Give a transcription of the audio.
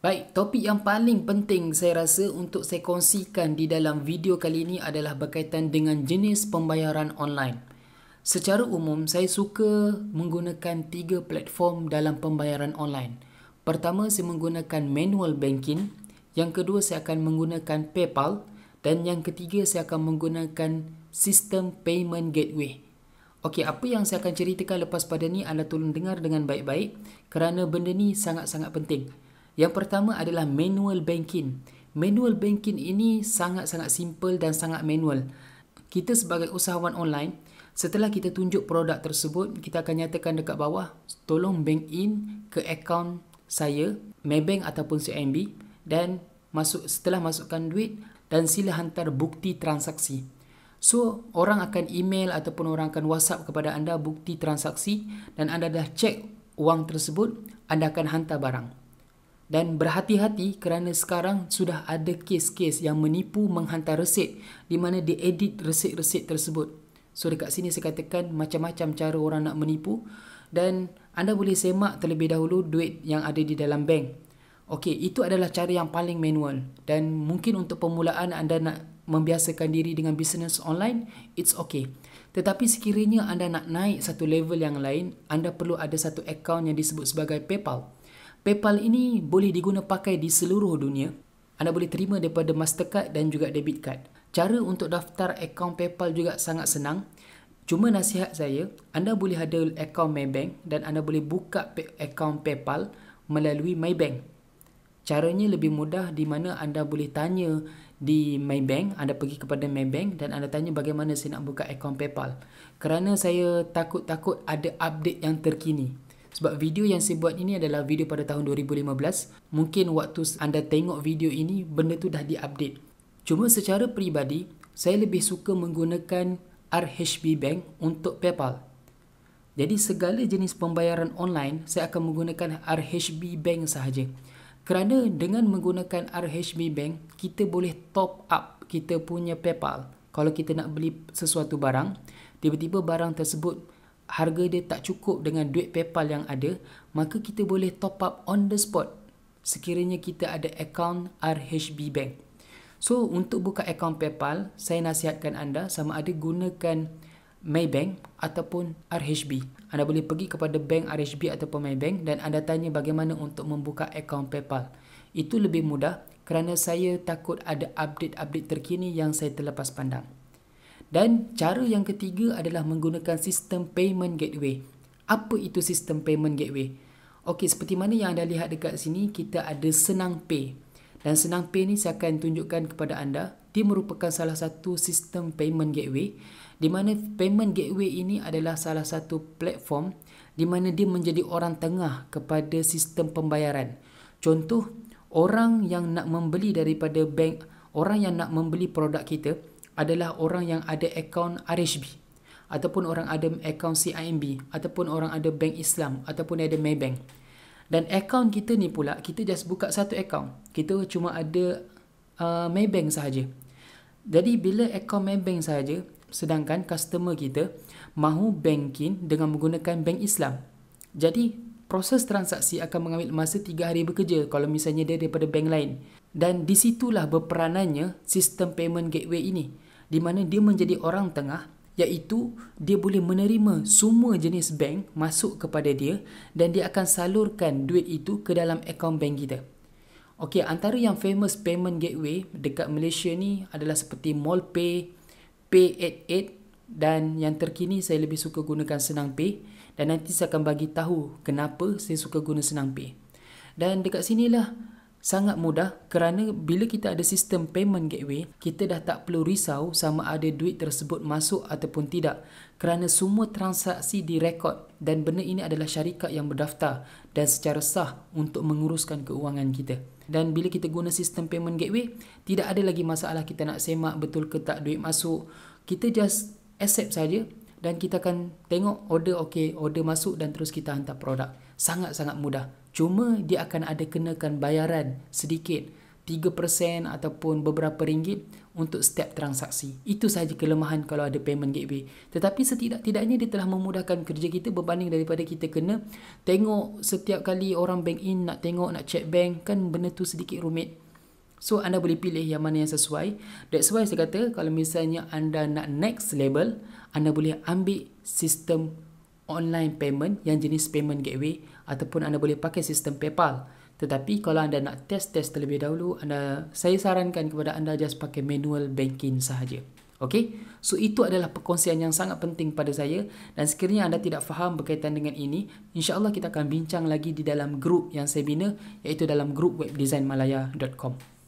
Baik, topik yang paling penting saya rasa untuk saya kongsikan di dalam video kali ini adalah berkaitan dengan jenis pembayaran online. Secara umum, saya suka menggunakan tiga platform dalam pembayaran online. Pertama, saya menggunakan manual banking. Yang kedua, saya akan menggunakan PayPal. Dan yang ketiga, saya akan menggunakan sistem payment gateway. Okey, apa yang saya akan ceritakan lepas pada ni anda tolong dengar dengan baik-baik kerana benda ni sangat-sangat penting. Yang pertama adalah manual banking. Manual banking ini sangat-sangat simple dan sangat manual. Kita sebagai usahawan online, setelah kita tunjuk produk tersebut, kita akan nyatakan dekat bawah, tolong bank in ke akaun saya, Maybank ataupun CIMB dan masuk setelah masukkan duit dan sila hantar bukti transaksi. So, orang akan email ataupun orang akan WhatsApp kepada anda bukti transaksi dan anda dah cek wang tersebut, anda akan hantar barang. Dan berhati-hati kerana sekarang sudah ada kes-kes yang menipu menghantar resit di mana dia edit resit-resit tersebut. So dekat sini saya katakan macam-macam cara orang nak menipu dan anda boleh semak terlebih dahulu duit yang ada di dalam bank. Okey, itu adalah cara yang paling manual dan mungkin untuk permulaan anda nak membiasakan diri dengan bisnes online, it's okay. Tetapi sekiranya anda nak naik satu level yang lain, anda perlu ada satu account yang disebut sebagai PayPal. PayPal ini boleh diguna pakai di seluruh dunia. Anda boleh terima daripada Mastercard dan juga debit card. Cara untuk daftar akaun PayPal juga sangat senang. Cuma nasihat saya, anda boleh ada akaun Maybank dan anda boleh buka akaun PayPal melalui Maybank. Caranya lebih mudah di mana anda boleh tanya di Maybank, anda pergi kepada Maybank dan anda tanya bagaimana saya nak buka akaun PayPal. Kerana saya takut-takut ada update yang terkini. Sebab video yang saya buat ini adalah video pada tahun 2015. Mungkin waktu anda tengok video ini, benda tu dah diupdate. Cuma secara peribadi, saya lebih suka menggunakan RHB Bank untuk PayPal. Jadi segala jenis pembayaran online, saya akan menggunakan RHB Bank sahaja. Kerana dengan menggunakan RHB Bank, kita boleh top up kita punya PayPal. Kalau kita nak beli sesuatu barang, tiba-tiba barang tersebut harga dia tak cukup dengan duit PayPal yang ada, maka kita boleh top up on the spot sekiranya kita ada akaun RHB Bank. So, untuk buka akaun PayPal, saya nasihatkan anda sama ada gunakan Maybank ataupun RHB. Anda boleh pergi kepada bank RHB ataupun Maybank dan anda tanya bagaimana untuk membuka akaun PayPal. Itu lebih mudah kerana saya takut ada update-update terkini yang saya terlepas pandang. Dan cara yang ketiga adalah menggunakan sistem payment gateway. Apa itu sistem payment gateway? Okey, seperti mana yang anda lihat dekat sini, kita ada Senang Pay. Dan Senang Pay ni saya akan tunjukkan kepada anda. Dia merupakan salah satu sistem payment gateway di mana payment gateway ini adalah salah satu platform di mana dia menjadi orang tengah kepada sistem pembayaran. Contoh, orang yang nak membeli daripada bank, orang yang nak membeli produk kita, adalah orang yang ada akaun RHB ataupun orang ada akaun CIMB ataupun orang ada bank Islam ataupun ada Maybank. Dan akaun kita ni pula kita just buka satu akaun. Kita cuma ada uh, Maybank sahaja. Jadi bila akaun Maybank sahaja sedangkan customer kita mahu banking dengan menggunakan bank Islam. Jadi proses transaksi akan mengambil masa 3 hari bekerja kalau misalnya dia daripada bank lain. Dan di situlah berperanannya sistem payment gateway ini di mana dia menjadi orang tengah iaitu dia boleh menerima semua jenis bank masuk kepada dia dan dia akan salurkan duit itu ke dalam akaun bank kita. Okey, antara yang famous payment gateway dekat Malaysia ni adalah seperti MallPay, Pay88 dan yang terkini saya lebih suka gunakan Senang Pay dan nanti saya akan bagi tahu kenapa saya suka guna Senang Pay. Dan dekat sinilah sangat mudah kerana bila kita ada sistem payment gateway, kita dah tak perlu risau sama ada duit tersebut masuk ataupun tidak kerana semua transaksi direkod dan benda ini adalah syarikat yang berdaftar dan secara sah untuk menguruskan keuangan kita. Dan bila kita guna sistem payment gateway, tidak ada lagi masalah kita nak semak betul ke tak duit masuk. Kita just accept saja dan kita akan tengok order okey, order masuk dan terus kita hantar produk. Sangat-sangat mudah. Cuma dia akan ada kenakan bayaran sedikit 3% ataupun beberapa ringgit untuk setiap transaksi. Itu sahaja kelemahan kalau ada payment gateway. Tetapi setidak-tidaknya dia telah memudahkan kerja kita berbanding daripada kita kena tengok setiap kali orang bank in nak tengok nak check bank kan benda tu sedikit rumit. So anda boleh pilih yang mana yang sesuai. That's why saya kata kalau misalnya anda nak next level, anda boleh ambil sistem online payment yang jenis payment gateway ataupun anda boleh pakai sistem PayPal. Tetapi kalau anda nak test-test terlebih dahulu, anda saya sarankan kepada anda just pakai manual banking sahaja. Okey? So itu adalah perkongsian yang sangat penting pada saya dan sekiranya anda tidak faham berkaitan dengan ini, insya-Allah kita akan bincang lagi di dalam grup yang saya bina iaitu dalam grup webdesignmalaya.com.